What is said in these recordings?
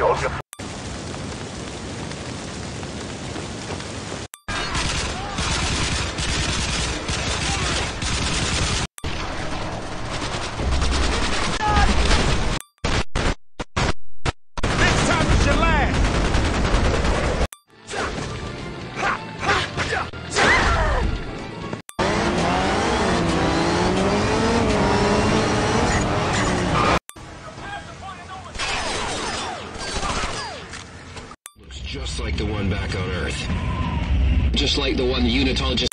여 기. Just like the one the unitologist.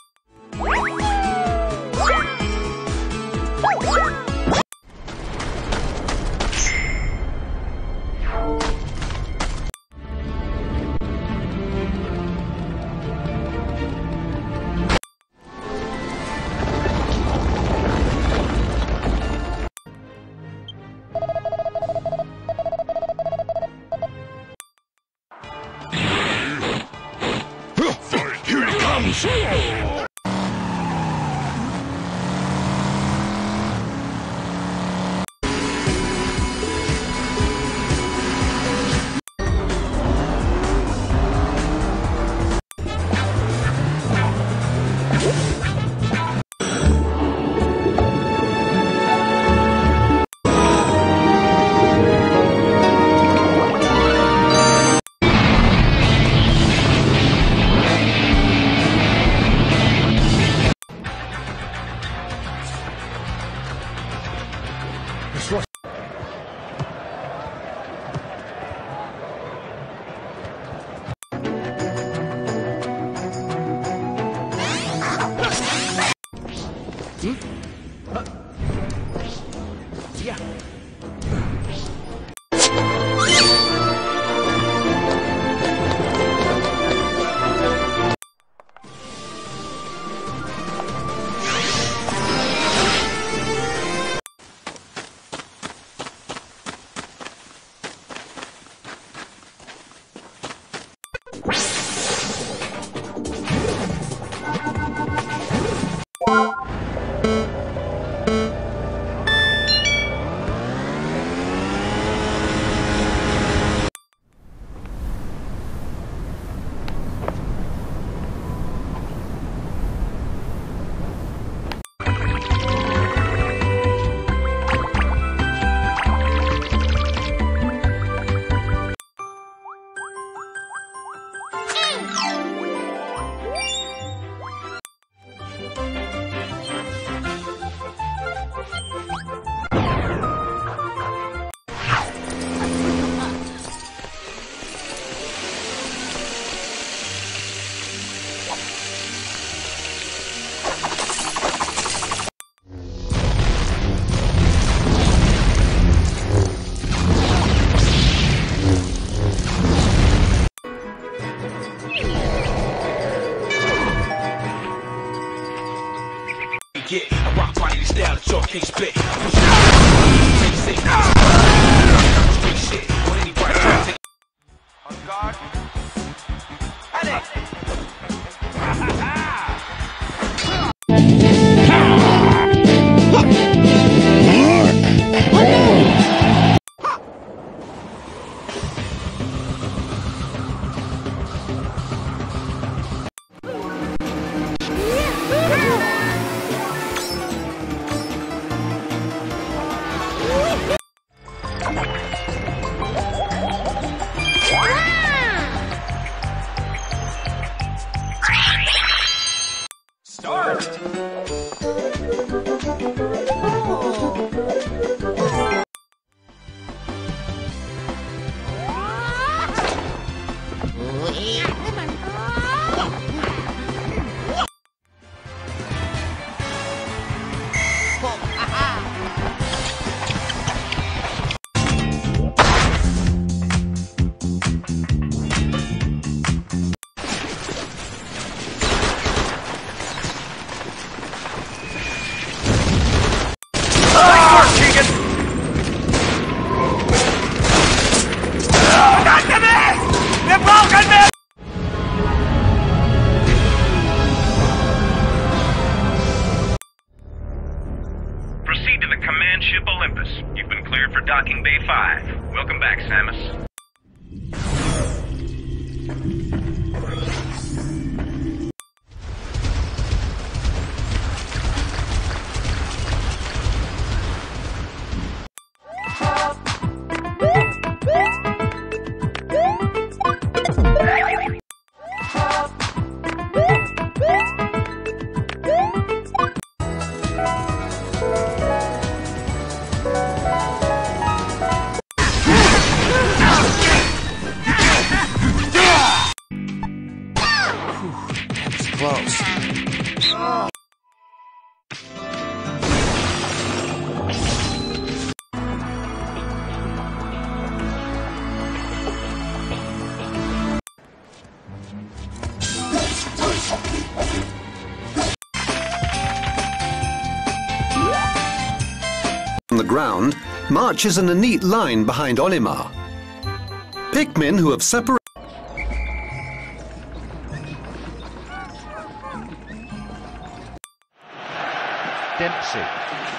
嗯？啊？哎呀。Get. I rock body style that y'all can't spit. Push it out. Ah. Take oh, ship Olympus. You've been cleared for docking bay 5. Welcome back, Samus. Ground, marches in a neat line behind Olimar. Pikmin who have separated Dempsey.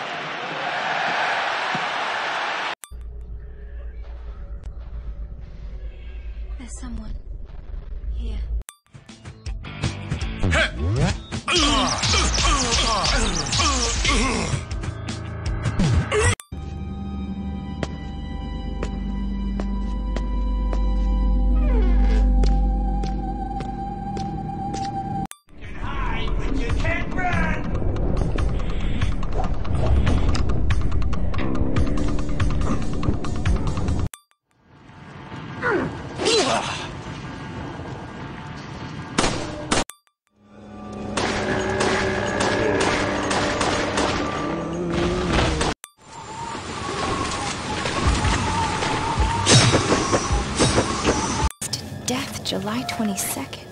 Death, July 22nd.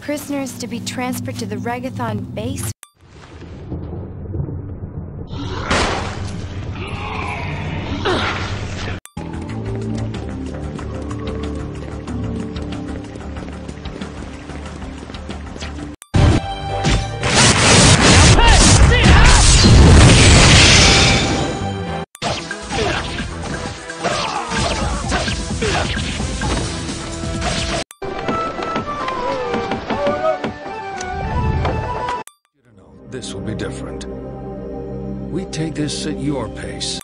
Prisoners to be transferred to the Regathon base. This will be different. We take this at your pace.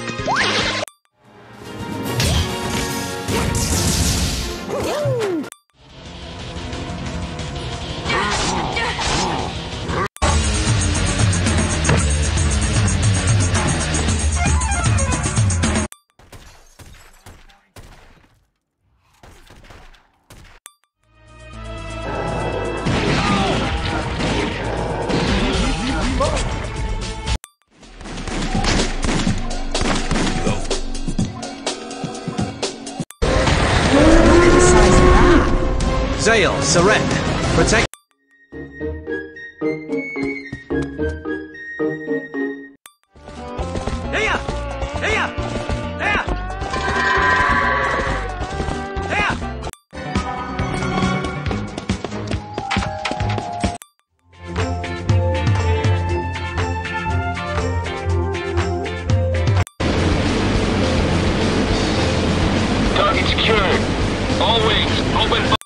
Zale, surrender. Protect. Here! Here! There! There! Target secured. All wings, open.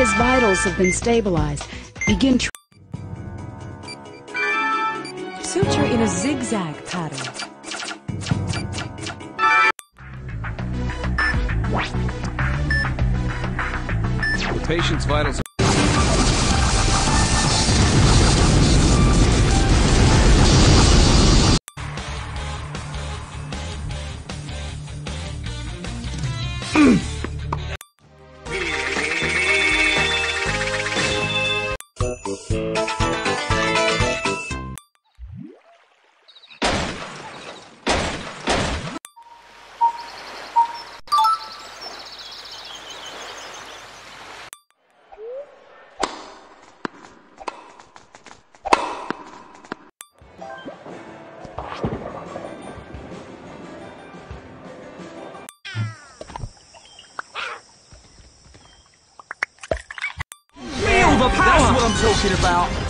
His vitals have been stabilized. Begin. Tr- Suture in a zigzag pattern. The patient's vitals Feel the power! That's what I'm talking about.